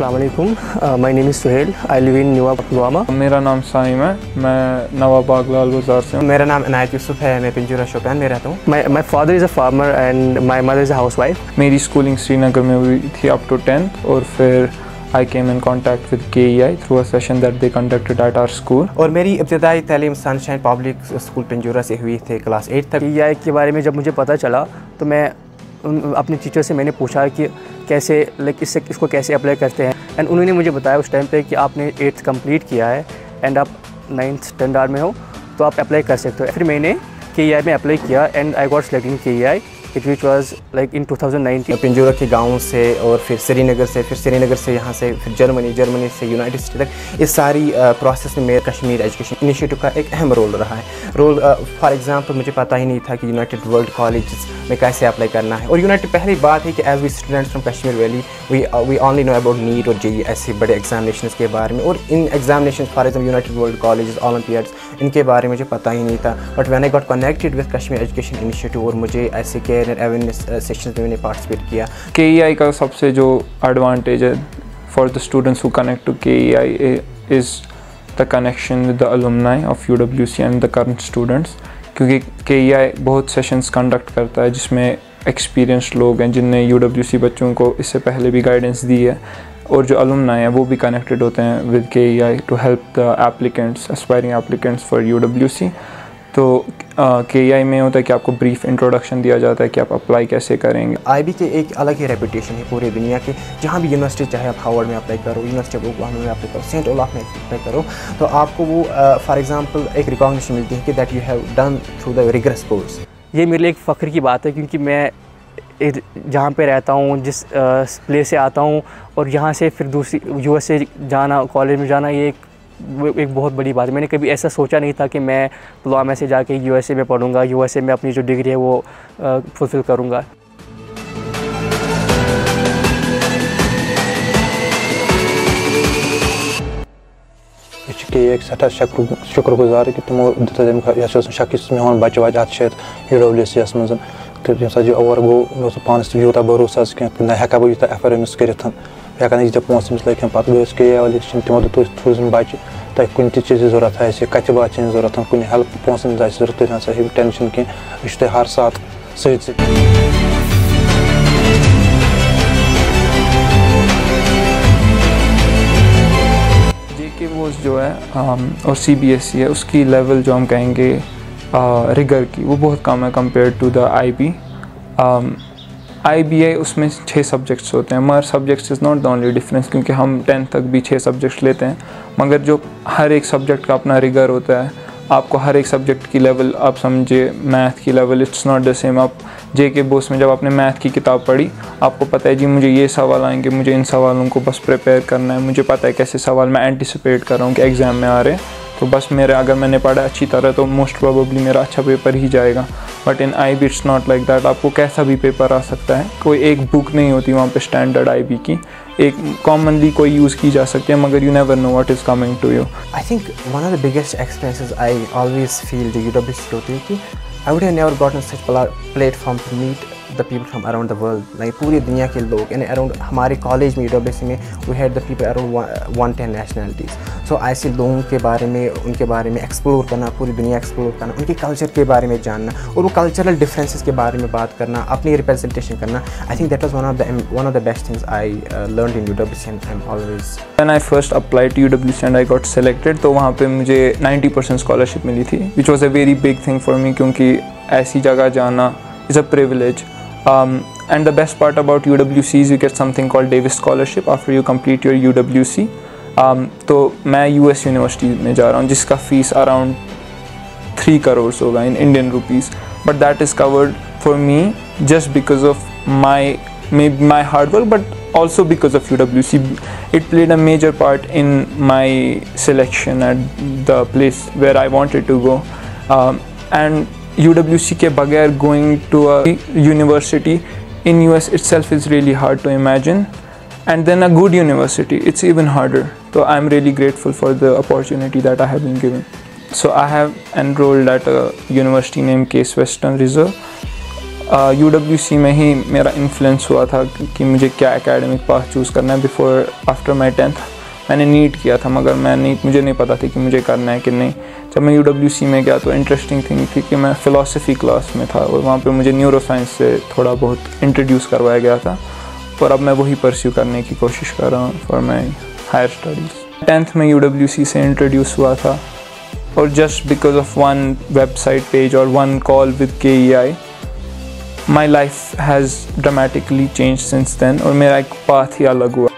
Assalamualaikum. Uh, my name is Suhail. I live in Newa Pulwama. मेरा नाम साइम है मैं नवाबाग लाल बाज़ार से हूँ मेरा नाम अनायत यूसुफ है मैं पिंजूरा शोपियान में रहता हूँ My, my father is a farmer and my mother is a housewife. मेरी स्कूलिंग श्रीनगर में हुई थी अप टू टेंथ और फिर आई केम in contact with K E I through a session that they conducted at our school और मेरी इब्तदाई तालीम सनशाइन पब्लिक स्कूल पिंजूरा से हुई थी क्लास एट तक पी के बारे में जब मुझे पता चला तो मैं उन- अपने टीचर से मैंने पूछा कि कैसे लाइक इससे इसको कैसे अप्लाई करते हैं? एंड उन्होंने मुझे बताया उस टाइम पे कि आपने एट्थ कंप्लीट किया है एंड आप नाइन्थ स्टैंडर्ड में हो तो आप अप्लाई कर सकते हो। फिर मैंने के में अप्लाई किया and I got selecting in K it which was like in 2019 Pinjura के गाँव से और फिर श्रीनगर से, फिर श्रीनगर से यहाँ से, फिर जर्मनी जर्मनी से यूनाइटेड स्टेट तक, इस सारी प्रोसेस में मेरे कश्मीर एजुकेशन इनिशिएटिव का एक अहम रोल रहा है। रोल फॉर एग्जांपल मुझे पता ही नहीं था कि यूनाइटेड वर्ल्ड कॉलेज में कैसे अप्लाई करना है। और यूनाइटेड पहली बात है कि as we students from Kashmir valley we we only know about NEET और जे ऐसे बड़े एग्जामिनेशन के बारे में। और इन examination for example United World College olympiads इनके बारे में मुझे पता ही नहीं था। But when I got connected with Kashmir education initiative और मुझे ऐसे एंड अवेयरनेस सेशन में मैंने पार्टिसिपेट किया। के आई का सबसे जो एडवांटेज है for the students who connect to K is the connection with the alumni of U W C and the current students क्योंकि के आई बहुत सेशंस कंडक्ट करता है जिसमें एक्सपीरियंस्ड लोग हैं जिनने यू डब्ल्यू सी बच्चों को इससे पहले भी गाइडेंस दी है। और जो अलुमनाई हैं वो भी कनेक्टेड होते हैं with K E I to help the applicants aspiring applicants for U W C तो के ई आई में होता है कि आपको ब्रीफ इंट्रोडक्शन दिया जाता है कि आप अप्लाई कैसे करेंगे। आई बी के एक अलग ही रेपुटेशन है पूरी दुनिया के। जहाँ भी यूनिवर्सिटी चाहे आप हार्वर्ड में अप्लाई करो यूनिवर्सिटी ऑफ़ ओक्लाहोमा में अप्लाई करो सेंट ओलाफ में अप्लाई करो तो आपको वो फॉर uh, एग्जांपल एक रिकॉग्निशन मिलती है कि that you have done through the rigorous course ये मेरे लिए एक फ़ख्र की बात है क्योंकि मैं जहाँ पे रहता हूँ, जिस प्लेस से आता हूँ और यहाँ से फिर दूसरी यूएस से जाना कॉलेज में जाना, ये एक एक बहुत बड़ी बात है। मैंने कभी ऐसा सोचा नहीं था कि मैं पुलवामा से जाके यूएसए में पढ़ूँगा यूएसए में अपनी जो डिग्री है वो फुलफ़िल करूँगा। एक सठा शुक्र शुक्रगुजार कि तमो दिता शक मेन बच्चे वत अत यू डब्ल्यू सी एस मज तो ये यह और गो मे पानस यूत भरोसा कह ना हेका बह यूत एफर अमिस कर हेकान यूत पोस अमिस लग पे गई के वाले तमो दूसम बच्चे तुम कुन चीज़ ज़रूरत आए कत बात ज़रूरत कुन हेल्प पोसन ज़रूरत तुम हसा टेंशन कह यह हर साथ सत जे के बोस जो है और सी बी एस ई है उसकी लेवल जो हम कहेंगे रिगर की, वो बहुत कम है compare to the I B I B I उसमें छः सब्जेक्ट्स होते हैं। मगर subjects is not the only difference क्योंकि हम टेंथ तक भी छः सब्जेक्ट्स लेते हैं। मगर जो हर एक सब्जेक्ट का अपना रिगर होता है, आपको हर एक सब्जेक्ट की लेवल आप समझिए मैथ की level it's not the same आप जे के बोस में जब आपने मैथ की किताब पढ़ी, आपको पता है, जी, मुझे ये सवाल आएँगे, मुझे इन सवालों को बस प्रिपेयर करना है। मुझे पता है कैसे सवाल मैं एंटिसिपेट कर रहा हूँ कि एग्ज़ाम में आ रहे हैं। तो बस मेरे अगर मैंने पढ़ा अच्छी तरह तो मोस्ट प्रोबेबली मेरा अच्छा पेपर ही जाएगा। But in I B it's not like that आपको कैसा भी पेपर आ सकता है, कोई एक बुक नहीं होती वहाँ पे स्टैंडर्ड आई बी की। एक कॉमनली कोई यूज़ की जा सकती है, मगर you never know what is coming to you I think one of the biggest experiences I always feel W C होती है कि I would never gotten such platform to meet the people from around the world like पूरी दुनिया के लोग, यानी around हमारे college में यू डब्ल्यू में we had the people around one ten nationalities so ऐसे लोगों के बारे में, उनके बारे में एक्सप्लोर करना, पूरी दुनिया एक्सप्लोर करना, उनके कल्चर के बारे में जानना, और वो कल्चरल डिफरेंसेस के बारे में बात करना, अपनी रिप्रेजेंटेशन करना I think that was one of the one of the best things I learn in U W and I am always When I first applied to UWC and I got selected तो वहाँ पे मुझे 90 percent scholarship मिली थी which was a very big thing for me क्योंकि ऐसी जगह जाना is a privilege and the best part about U W C you get something call Davis scholarship after you complete your U W C तो मैं U S university में जा रहा हूँ जिसका फ़ीस अराउंड थ्री करोड़ होगा in Indian rupees but that is covered for me just because of my maybe my hard work but also because of UWC it played a major part in my selection at the place where I wanted to go um, and U W C के बगैर going to a university in U S itself is really hard to imagine and then a good university it's even harder तो I am really grateful for the opportunity that I have been given so I have enrolled at a university name Case Western Reserve U W C में ही मेरा influence हुआ था कि मुझे क्या academic पास choose करना है बिफोर आफ्टर माई टेंथ मैंने नीट किया था, मगर मैं नीट मुझे नहीं पता था कि मुझे करना है कि नहीं. जब मैं सी में गया तो इंटरेस्टिंग थिंग थी कि मैं फ़िलासफ़ी क्लास में था और वहाँ पे मुझे न्यूरो साइंस से थोड़ा बहुत इंट्रोड्यूस करवाया गया था। और अब मैं वही परस्यू करने की कोशिश कर रहा हूँ for my higher studies tenth में सी से इंट्रोड्यूस हुआ था और just because of one website page और one call with K E I my life has dramatically change since then और मेरा एक पाथ ही अलग हुआ।